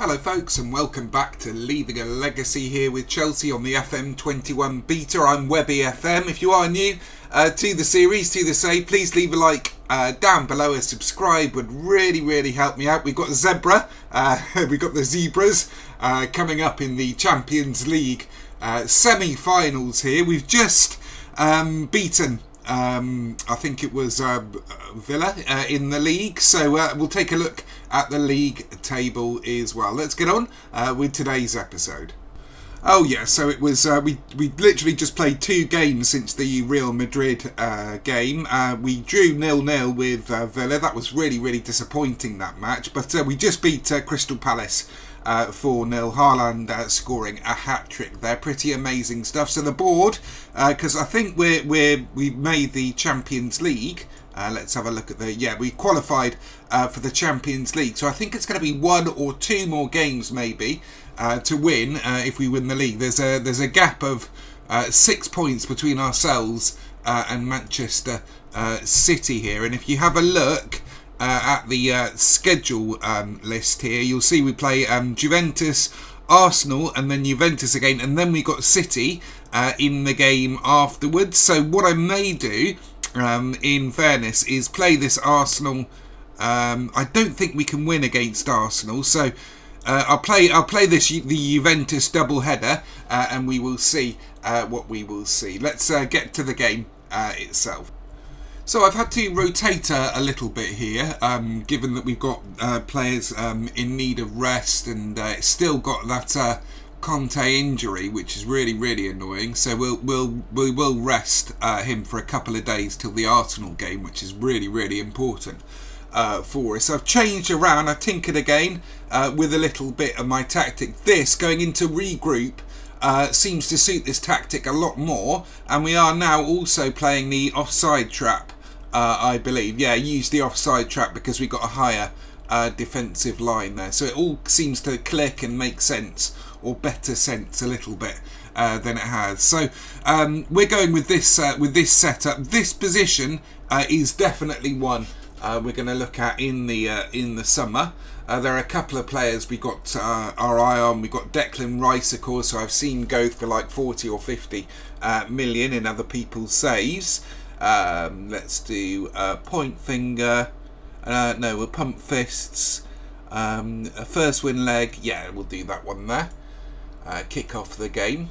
Hello, folks, and welcome back to Leaving a Legacy here with Chelsea on the FM21 beta. I'm Webby FM. If you are new uh, to the series, to the say, please leave a like uh, down below. A subscribe would really, really help me out. We've got Zebra, uh, we've got the Zebras uh, coming up in the Champions League uh, semi finals here. We've just um, beaten um, I think it was uh, Villa in the league. So we'll take a look at the league table as well. Let's get on uh, with today's episode. Oh yeah, so it was uh, we we literally just played two games since the Real Madrid uh, game. we drew nil nil with Villa. That was really really disappointing that match, but we just beat Crystal Palace uh, 4 0. Haaland uh, scoring a hat trick there. Pretty amazing stuff. So the board, because uh, I think we're, we're, we've made the Champions League. Uh, let's have a look at the. Yeah, we qualified uh, for the Champions League. So I think it's going to be one or two more games maybe uh, to win if we win the league. There's a, there's a gap of six points between ourselves and Manchester City here. And if you have a look uh, at the uh, schedule um, list here, you'll see we play um, Juventus, Arsenal, and then Juventus again, and then we got City uh, in the game afterwards. So what I may do, um, in fairness, is play this Arsenal. Um, I don't think we can win against Arsenal, so uh, I'll play. I'll play this the Juventus double header, uh, and we will see uh, what we will see. Let's get to the game itself. So I've had to rotate a, little bit here, um, given that we've got uh, players um, in need of rest and uh, it's still got that uh, Kanté injury, which is really really annoying. So we'll we'll we will rest uh, him for a couple of days till the Arsenal game, which is really really important. Uh, for us. I've changed around, I've tinkered again uh, with a little bit of my tactic. This going into regroup uh, seems to suit this tactic a lot more and we are now also playing the offside trap uh, I believe. Yeah, use the offside trap because we got a higher uh, defensive line there. So it all seems to click and make sense, or better sense a little bit. Uh, than it has. So um, we're going with this uh, with this setup. This position uh, is definitely one uh, we're going to look at in the uh, in the summer. Uh, there are a couple of players we got our eye on. We've got Declan Rice, of course, who I've seen go for like 40 or 50 million in other people's saves. Um, let's do point finger. No, we'll pump fists. Um, first win leg. Yeah, we'll do that one there. Uh, kick off the game.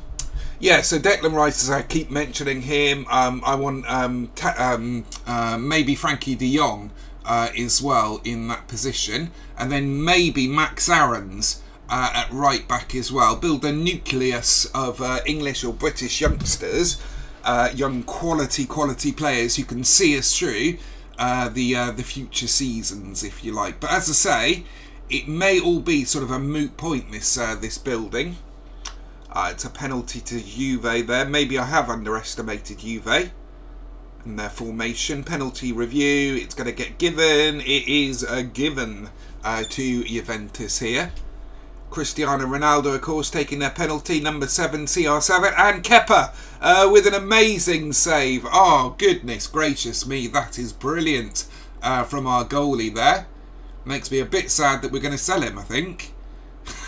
Yeah, so Declan Rice, as I keep mentioning him, um, I want um, um, uh, maybe Frankie de Jong uh, as well in that position. And then maybe Max Aarons uh, at right back as well. Build a nucleus of uh, English or British youngsters uh, young quality quality players who can see us through the the future seasons, if you like. But as I say, it may all be sort of a moot point. This this building. Uh, it's a penalty to Juve there. Maybe I have underestimated Juve and their formation. Penalty review. It's going to get given. It is a given uh, to Juventus here. Cristiano Ronaldo, of course, taking their penalty. Number seven, CR7, and Kepa uh, with an amazing save. Oh, goodness gracious me, that is brilliant uh, from our goalie there. Makes me a bit sad that we're going to sell him, I think.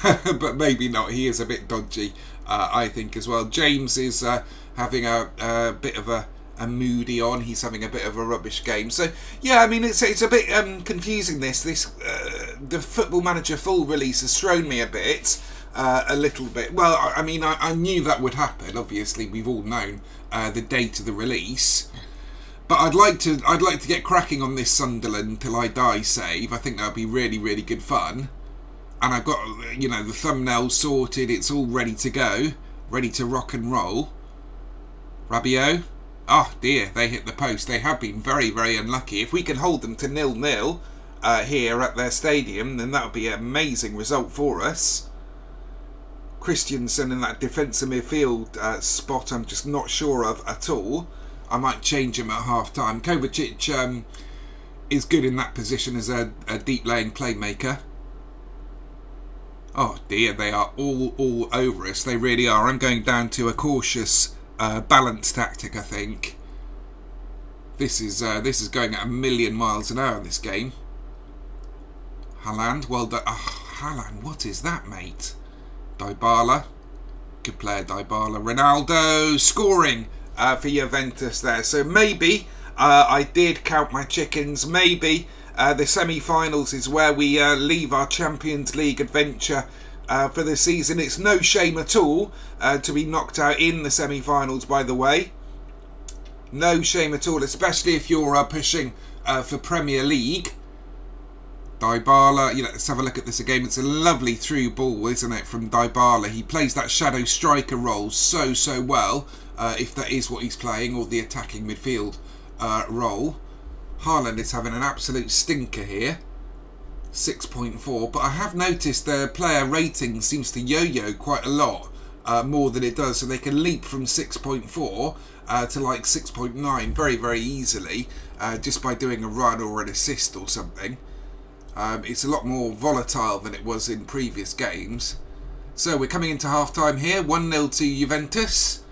but maybe not. He is a bit dodgy, uh, I think, as well. James is uh, having a, a bit of a a moody on. He's having a bit of a rubbish game. So yeah, I mean it's it's a bit um, confusing. This this uh, the Football Manager full release has thrown me a bit. Uh, a little bit. Well, I, I mean, I, I, knew that would happen. Obviously, we've all known uh, the date of the release. But I'd like to, I'd like to get cracking on this Sunderland till I die save. I think that'd be really, really good fun. And I've got, you know, the thumbnail sorted. It's all ready to go, ready to rock and roll. Rabiot, Oh dear, they hit the post. They have been very, very unlucky. If we can hold them to nil-nil uh, here at their stadium, then that would be an amazing result for us. Christensen in that defensive midfield uh, spot, I'm just not sure of at all. I might change him at half time. Kovacic um, is good in that position as a, a deep laying playmaker. Oh dear, they are all all over us. They really are. I'm going down to a cautious uh, balance tactic, I think. This is uh, this is going at a million miles an hour. In this game. Haaland, well done. Oh, what is that, mate? Dybala. Good player, Dybala. Ronaldo scoring uh, for Juventus there. So maybe uh, I did count my chickens. Maybe uh, the semi-finals is where we uh, leave our Champions League adventure uh, for the season. It's no shame at all uh, to be knocked out in the semi-finals, by the way. No shame at all, especially if you're uh, pushing uh, for Premier League. Dybala, you know, let's have a look at this again. It's a lovely through ball, isn't it, from Dybala. He plays that shadow striker role so, so well, if that is what he's playing, or the attacking midfield role. Haaland is having an absolute stinker here. 6.4, but I have noticed their player rating seems to yo-yo quite a lot uh, more than it does, so they can leap from 6.4 uh, to like 6.9 very, very easily uh, just by doing a run or an assist or something. Um, it's a lot more volatile than it was in previous games. So we're coming into half time here, 1-0 to Juventus.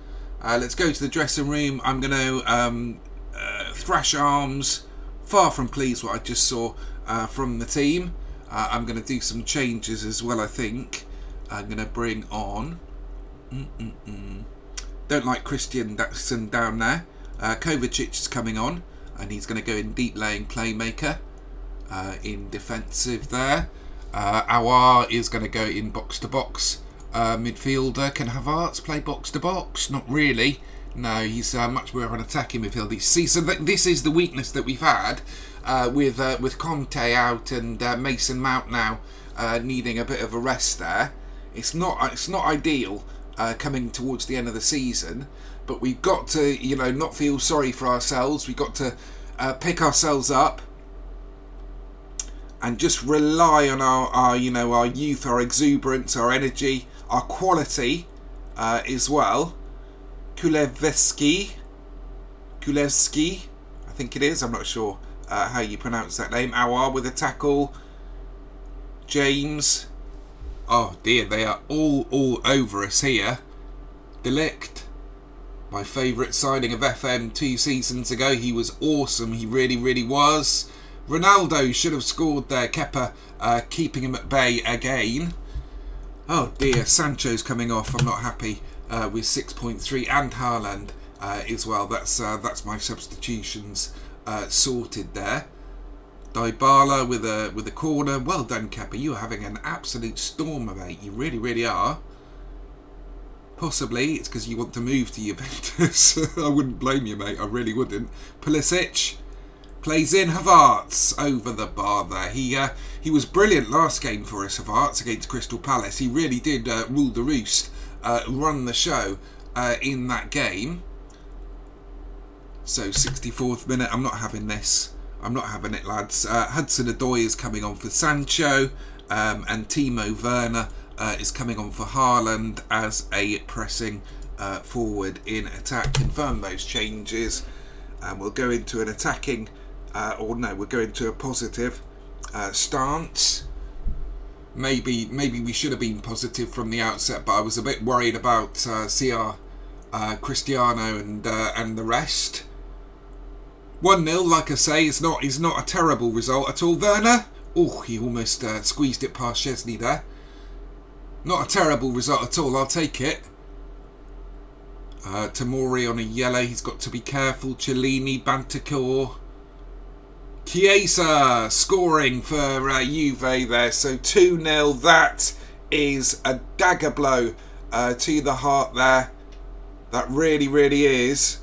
Uh, let's go to the dressing room. I'm going to um, uh, thrash arms, far from pleased what I just saw uh, from the team. Uh, I'm going to do some changes as well, I think. I'm going to bring on... Mm -mm -mm. Don't like Christian Daxon down there. Uh, Kovacic is coming on and he's going to go in deep laying playmaker uh, in defensive there. Uh, Aouar is going to go in box to box uh, midfielder. Can Havertz play box to box? Not really. No, he's uh, much more of an attacking midfielder. See, so th this is the weakness that we've had uh, with uh, with Kanté out and uh, Mason Mount now uh, needing a bit of a rest there. It's not it's not ideal uh, coming towards the end of the season. But we've got to, you know, not feel sorry for ourselves. We've got to uh, pick ourselves up and just rely on our, our, you know, our youth, our exuberance, our energy, our quality uh, as well. Kulevski, Kulevski, I think it is. I'm not sure uh, how you pronounce that name. Aouar with a tackle. James, Oh dear, they are all all over us here. De Ligt, my favourite signing of FM two seasons ago. He was awesome. He really, really was. Ronaldo should have scored there. Kepa uh, keeping him at bay again. Oh dear, Sancho's coming off. I'm not happy uh, with 6.3 and Haaland uh, as well. That's uh, that's my substitutions uh, sorted there. Dybala with a with a corner. Well done, Kepa. You are having an absolute storm, mate. You really, really are. Possibly it's because you want to move to Juventus. I wouldn't blame you, mate. I really wouldn't. Pulisic plays in Havertz over the bar there. He uh, he was brilliant last game for us, Havertz, against Crystal Palace. He really did uh, rule the roost, uh, run the show uh, in that game. So 64th minute. I'm not having this. I'm not having it, lads. Uh, Hudson-Odoi is coming on for Sancho, um, and Timo Werner uh, is coming on for Haaland as a pressing forward in attack. Confirm those changes, and we'll go into an attacking, uh, or no, we're going to a positive uh, stance. Maybe, maybe we should have been positive from the outset, but I was a bit worried about uh, CR, Cristiano, and and the rest. 1-0, like I say, is not is not a terrible result at all. Werner, oh, he almost uh, squeezed it past Szczesny there. Not a terrible result at all, I'll take it. Uh, Tomori on a yellow, he's got to be careful. Chiellini, Bentancur. Chiesa scoring for uh, Juve there. So 2-0, that is a dagger blow uh, to the heart there. That really, really is.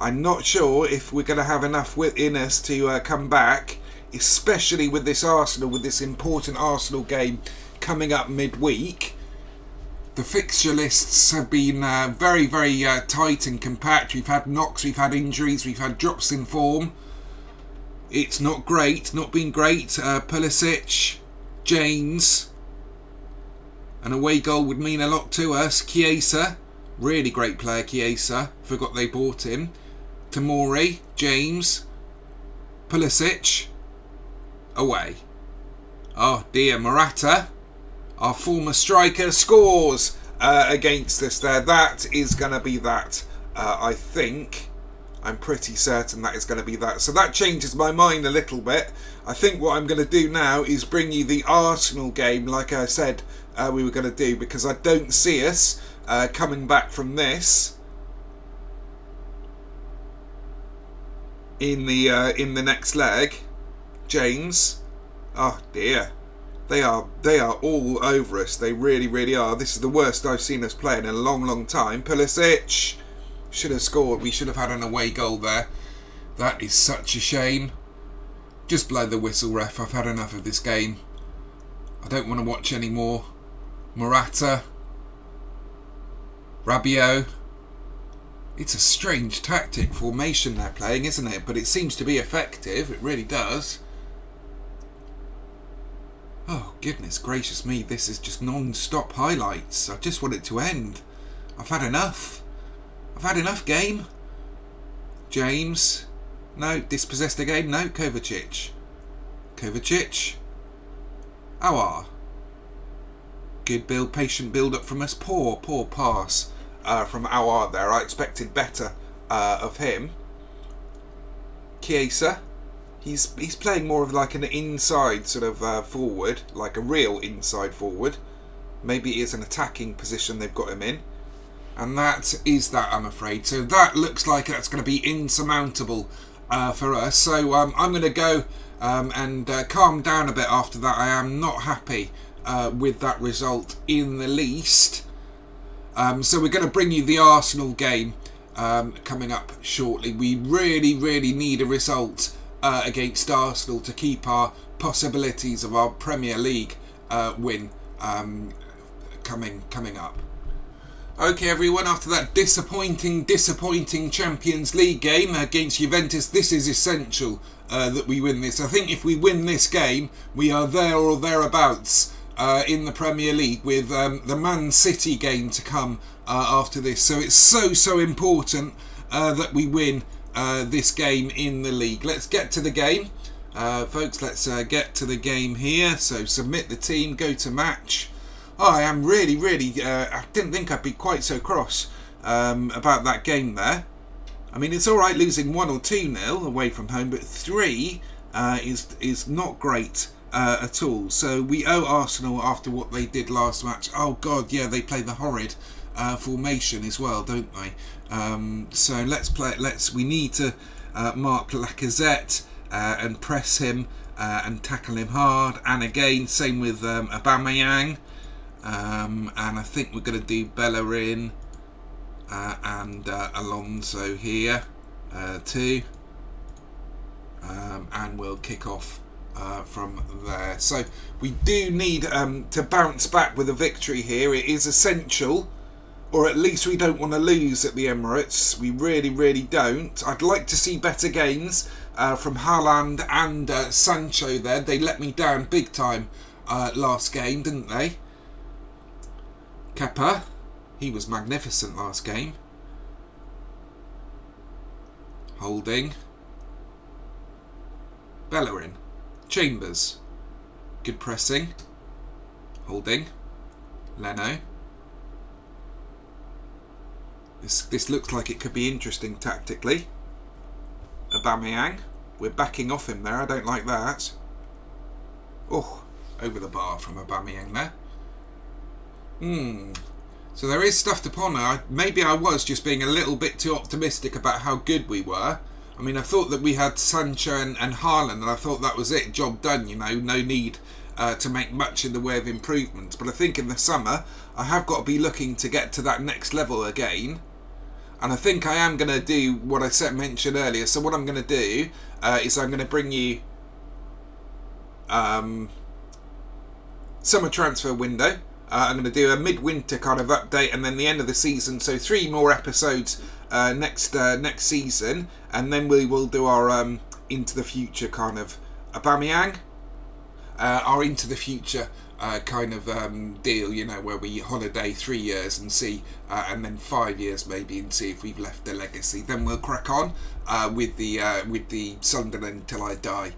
I'm not sure if we're going to have enough in us to uh, come back, especially with this Arsenal, with this important Arsenal game coming up midweek. The fixture lists have been uh, very, very uh, tight and compact. We've had knocks, we've had injuries, we've had drops in form. It's not great, not been great. Uh, Pulisic, James, an away goal would mean a lot to us. Chiesa, really great player, Chiesa. Forgot they bought him. Tomori, James, Pulisic, away. Oh dear, Morata, our former striker, scores uh, against us there. That is going to be that, uh, I think. I'm pretty certain that is going to be that. So that changes my mind a little bit. I think what I'm going to do now is bring you the Arsenal game, like I said uh, we were going to do, because I don't see us uh, coming back from this in the uh, in the next leg. James, oh dear, they are they are all over us. They really really are. This is the worst I've seen us play in a long long time. Pulisic should have scored. We should have had an away goal there. That is such a shame. Just blow the whistle, ref. I've had enough of this game. I don't want to watch any more. Morata. Rabiot. It's a strange tactic formation they're playing, isn't it? But it seems to be effective. It really does. Oh, goodness gracious me. This is just non-stop highlights. I just want it to end. I've had enough. I've had enough game. James. No. Dispossessed again. No. Kovacic. Kovacic. Aouar. Good build. Patient build up from us. Poor, poor pass uh, from Aouar there. I expected better uh, of him. Chiesa. He's, he's playing more of like an inside sort of uh, forward, like a real inside forward. Maybe it is an attacking position they've got him in. And that is that, I'm afraid. So that looks like that's going to be insurmountable uh, for us. So um, I'm going to go um, and uh, calm down a bit after that. I am not happy uh, with that result in the least. Um, so we're going to bring you the Arsenal game um, coming up shortly. We really, really need a result uh, against Arsenal to keep our possibilities of our Premier League uh, win um, coming coming up. Okay, everyone, after that disappointing, disappointing Champions League game against Juventus, this is essential uh, that we win this. I think if we win this game, we are there or thereabouts uh, in the Premier League with um, the Man City game to come uh, after this. So it's so, so important uh, that we win uh, this game in the league. Let's get to the game. Uh, folks, let's get to the game here. So submit the team, go to match. I am really, really, I didn't think I'd be quite so cross um, about that game there. I mean, it's all right losing 1 or 2 nil away from home, but 3 is, is not great uh, at all. So we owe Arsenal after what they did last match. Oh God, yeah, they play the horrid uh, formation as well, don't they? Um, so let's play. Let's. We need to uh, mark Lacazette uh, and press him uh, and tackle him hard. And again, same with um, Aubameyang. Um, and I think we're going to do Bellerin uh, and Alonso here too. Um, and we'll kick off uh, from there. So we do need um, to bounce back with a victory here. It is essential, or at least we don't want to lose at the Emirates. We really, really don't. I'd like to see better games uh, from Haaland and uh, Sancho there. They let me down big time uh, last game, didn't they? Kepa, he was magnificent last game. Holding. Bellerin. Chambers. Good pressing. Holding. Leno. This, this looks like it could be interesting tactically. Aubameyang. We're backing off him there. I don't like that. Oh, over the bar from Aubameyang there. Hmm. So there is stuff to ponder. Maybe I was just being a little bit too optimistic about how good we were. I mean, I thought that we had Sancho and, and Haaland, and I thought that was it, job done, you know, no need uh, to make much in the way of improvements. But I think in the summer, I have got to be looking to get to that next level again. And I think I am going to do what I said mentioned earlier. So what I'm going to do uh, is I'm going to bring you um, summer transfer window. Uh, I'm going to do a midwinter kind of update and then the end of the season. So three more episodes uh, next uh, next season, and then we will do our um, into the future kind of Aubameyang, uh, our into the future uh, kind of um, deal, you know, where we holiday three years and see, uh, and then five years maybe, and see if we've left a legacy. Then we'll crack on with the with the Sunderland till I die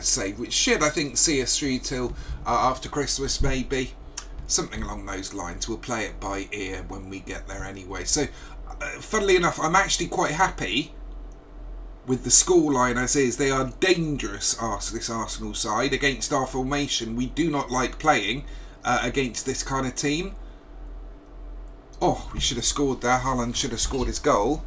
save, which should I think see us through till after Christmas maybe. Something along those lines. We'll play it by ear when we get there anyway. So uh, funnily enough, I'm actually quite happy with the scoreline as is, they are dangerous, this Arsenal side. Against our formation, we do not like playing uh, against this kind of team. Oh, we should have scored there. Haaland should have scored his goal.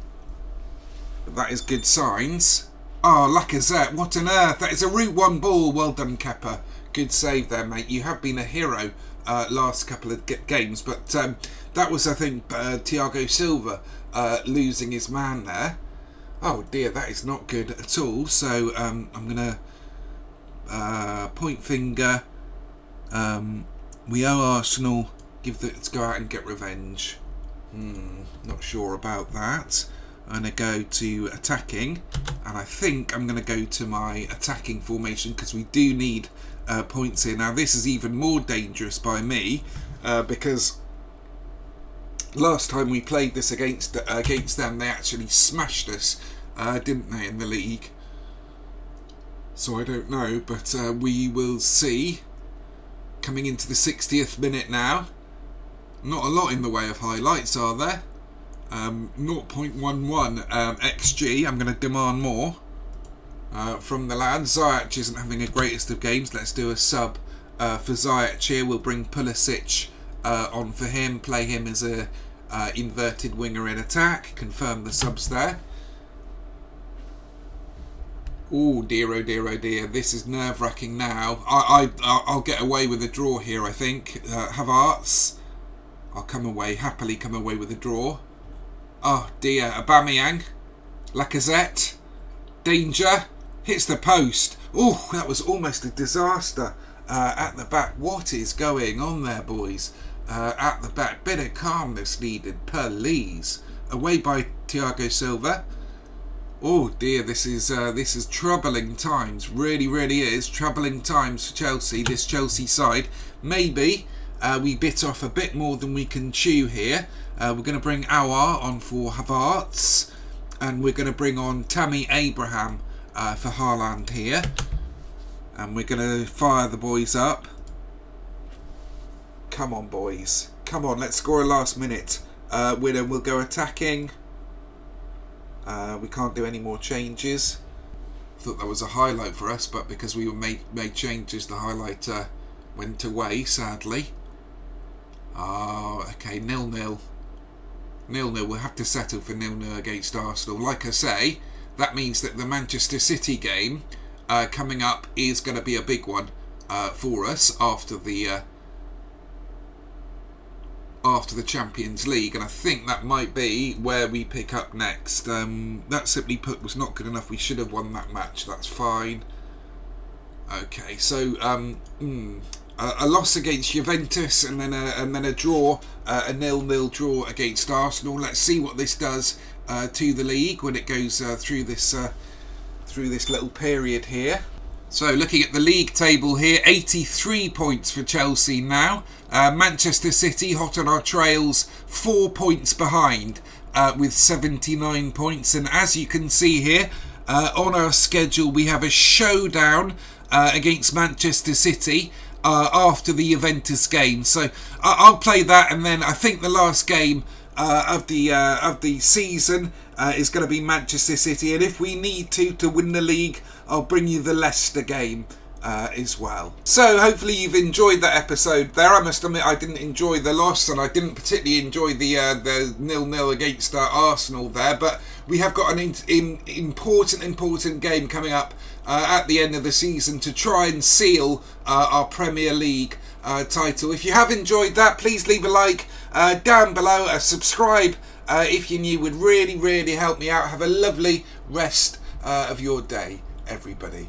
But that is good signs. Oh, Lacazette, what on earth? That is a Route 1 ball. Well done, Kepa. Good save there, mate. You have been a hero uh, last couple of games, but um, that was, I think, uh, Thiago Silva uh, losing his man there. Oh dear, that is not good at all. So um, I'm going to uh, point finger. Um, we owe Arsenal. Give the, let's go out and get revenge. Hmm, not sure about that. I'm going to go to attacking and I think I'm going to go to my attacking formation because we do need uh, points here. Now this is even more dangerous by me uh, because last time we played this against uh, against them they actually smashed us uh, didn't they in the league? So I don't know but uh, we will see. Coming into the 60th minute now. Not a lot in the way of highlights are there um, 0.11 um, XG. I'm going to demand more uh, from the lads. Ziyech isn't having a greatest of games. Let's do a sub uh, for Ziyech here. We'll bring Pulisic uh, on for him. Play him as a uh, inverted winger in attack. Confirm the subs there. Oh dear, oh dear, oh dear. This is nerve-wracking now. I, I, I'll get away with a draw here, I think. Uh, Havertz. I'll come away, happily come away with a draw. Oh dear, Aubameyang. Lacazette. Danger. Hits the post. Oh, that was almost a disaster uh, at the back. What is going on there, boys? Uh, at the back. Bit of calmness needed, please. Away by Thiago Silva. Oh dear, this is uh, this is troubling times. Really, really is troubling times for Chelsea. This Chelsea side. Maybe uh, we bit off a bit more than we can chew here. Uh, we're going to bring Aouar on for Havertz. And we're going to bring on Tammy Abraham uh, for Haaland here. And we're going to fire the boys up. Come on, boys. Come on, let's score a last minute uh, winner. We'll go attacking. Uh, we can't do any more changes. Thought that was a highlight for us, but because we made made changes, the highlight uh, went away. Sadly. Oh, okay, nil nil nil-nil. We'll have to settle for nil-nil against Arsenal. Like I say, that means that the Manchester City game uh, coming up is going to be a big one uh, for us after the uh, after the Champions League, and I think that might be where we pick up next. Um, that simply put was not good enough. We should have won that match. That's fine. Okay, so um, mm, a, loss against Juventus and then a, and then a draw, uh, a nil-nil draw against Arsenal. Let's see what this does uh, to the league when it goes uh, through this uh, through this little period here. So looking at the league table here, 83 points for Chelsea now. Uh, Manchester City hot on our trails, four points behind uh, with 79 points. And as you can see here, on our schedule we have a showdown against Manchester City uh, after the Juventus game. So I'll play that, and then I think the last game uh, of the uh, of the season uh, is going to be Manchester City. And if we need to to win the league, I'll bring you the Leicester game. Uh, as well. So hopefully you've enjoyed that episode there. I must admit I didn't enjoy the loss and I didn't particularly enjoy the uh, the nil nil against uh, Arsenal there. But we have got an in, in, important important game coming up at the end of the season to try and seal uh, our Premier League uh, title. If you have enjoyed that, please leave a like uh, down below, a subscribe uh, if you're new would really, really help me out. Have a lovely rest uh, of your day, everybody.